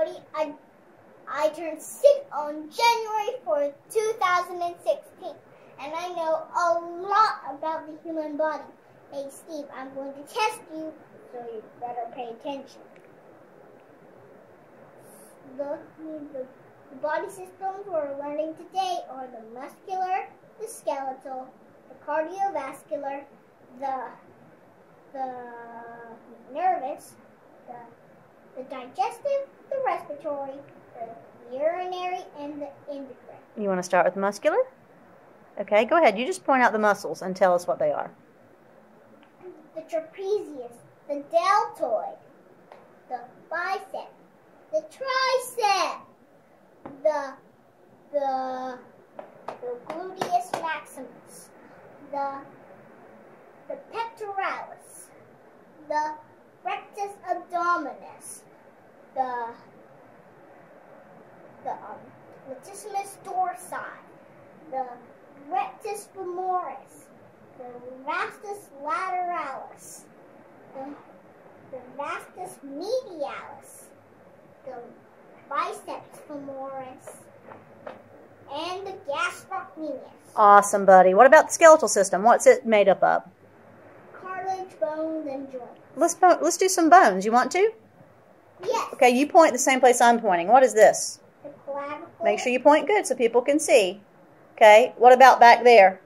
Brody. I I turned six on January 4th, 2016, and I know a lot about the human body. Hey, Steve, I'm going to test you, so you better pay attention. The, the, the body systems we're learning today are the muscular, the skeletal, the cardiovascular, the the nervous, the, the digestive, the respiratory, the urinary, and the endocrine. You want to start with muscular? Okay, go ahead. You just point out the muscles and tell us what they are. The trapezius, the deltoid, the bicep, the tricep, the the the gluteus maximus, the the pectoralis, the rectus abdominis, the the um, latissimus dorsi, the rectus femoris, the vastus lateralis, the, the vastus medialis, the biceps femoris, and the gastrocnemius. Awesome, buddy. What about the skeletal system? What's it made up of? Cartilage, bones, and joints. Let's let's do some bones. You want to? Yes. Okay, you point the same place I'm pointing. What is this? The clavicle. Make sure you point good so people can see. Okay. What about back there?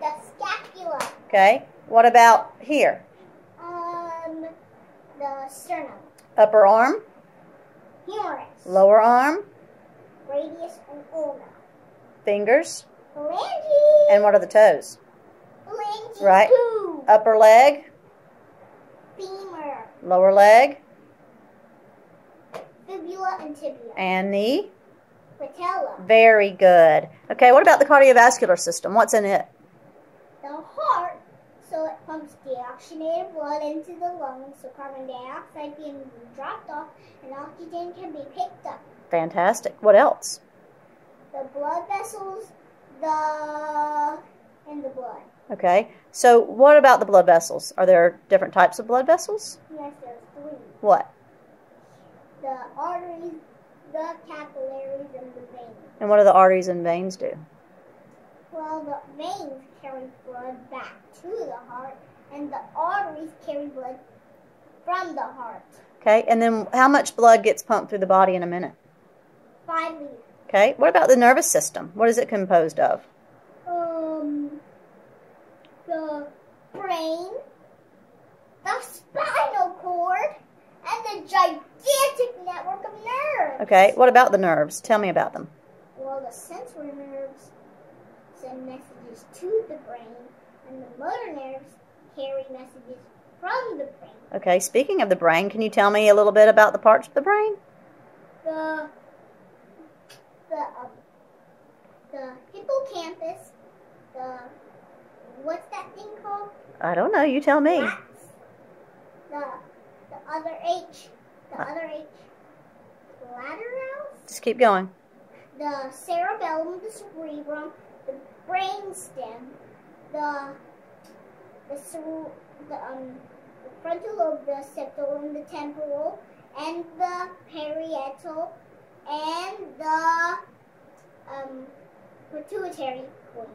The scapula. Okay. What about here? Um, the sternum. Upper arm, Humerus. lower arm, Radius and ulna. fingers, Phalanges. and what are the toes? Phalanges. Right. Two. Upper leg, Femur. lower leg, Fibula and tibia. and knee. Patella. Very good. Okay, what about the cardiovascular system? What's in it? The heart. So it pumps deoxygenated blood into the lungs so carbon dioxide can be dropped off and oxygen can be picked up. Fantastic. What else? The blood vessels, the and the blood. Okay, so what about the blood vessels? Are there different types of blood vessels? Yes, there's three. What? The arteries, the capillaries, and the veins. And what do the arteries and veins do? Well, the veins carry blood back to the heart, and the arteries carry blood from the heart. Okay, and then how much blood gets pumped through the body in a minute? Five liters. Okay, what about the nervous system? What is it composed of? Um, the brain, the spinal cord, and the gigantic network of nerves. Okay, what about the nerves? Tell me about them. Well, the sensory nerves send messages to the brain, and the motor nerves carry messages from the brain. Okay, speaking of the brain, can you tell me a little bit about the parts of the brain? The the um, the hippocampus, the what's that thing called? I don't know, you tell me. Wax. The the other H, the Uh. other H, lateralis. Just keep going. the cerebellum, the cerebrum, the brain stem, the the cere- the um the frontal lobe, the septal and the temporal, and the parietal, and the um pituitary.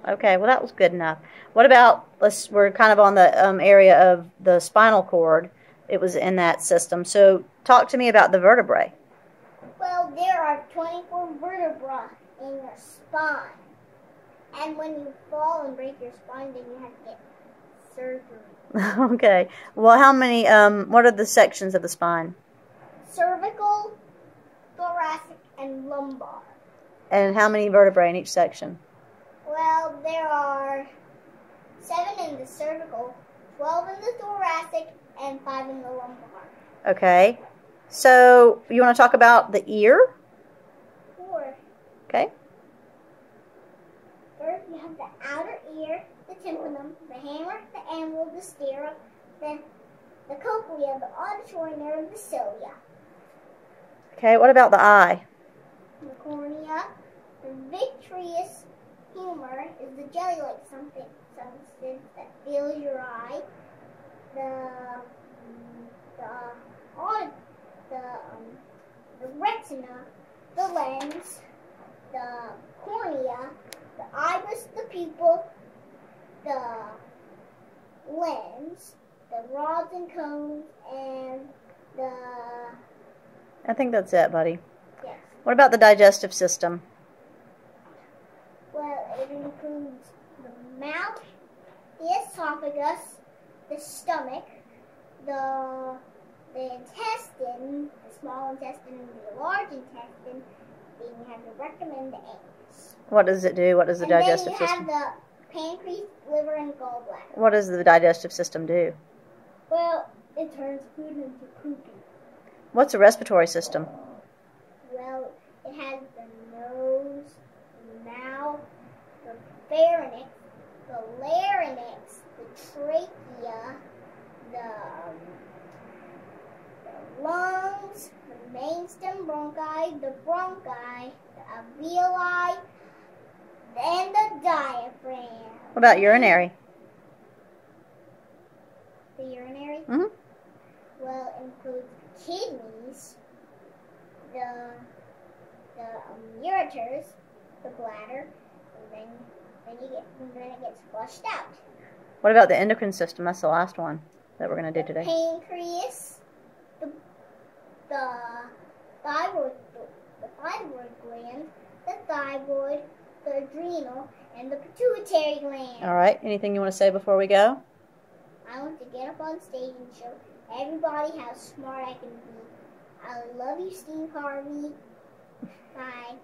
Okay, well that was good enough. What about let's we're kind of on the um, area of the spinal cord. It was in that system. So talk to me about the vertebrae. Well, there are 24 vertebrae in your spine. And when you fall and break your spine, then you have to get surgery. okay. Well, how many um what are the sections of the spine? Cervical, thoracic, and lumbar. And how many vertebrae in each section? Well, there are seven in the cervical, 12 in the thoracic, and five in the lumbar. Okay. So, you want to talk about the ear? Four. Okay. First, you have the outer ear, the tympanum, the hammer, the anvil, the sclera, the, the cochlea, the auditory nerve, the cilia, Okay, what about the eye? The cornea, the vitreous humor is the jelly-like something substance that fills your eye. The the the um, the retina, the lens, the cornea, the iris, the pupil, the lens, the rods and cones, and the I think that's it, buddy. What about the digestive system? Well, it includes the mouth, the esophagus, the stomach, the the intestine, the small intestine, and the large intestine. Then you have the rectum and the anus. What does it do? What does the and then digestive you system? have the pancreas, liver, and gallbladder. What does the digestive system do? Well, it turns food into poopy. What's the respiratory system? Has the nose, the mouth, the pharynx, the larynx, the trachea, the, um, the lungs, the mainstem bronchi, the bronchi, the alveoli, and the diaphragm. What about urinary? The urinary? Mhm. Well, includes kidneys, the the um, ureters, the bladder, and then then you get then it gets flushed out. What about the endocrine system? That's the last one that we're going to do The today. pancreas, the the thyroid, the thyroid gland, the thyroid, the adrenal, and the pituitary gland. All right. Anything you want to say before we go? I want to get up on stage and show everybody how smart I can be. I love you, Steve Harvey. Bye.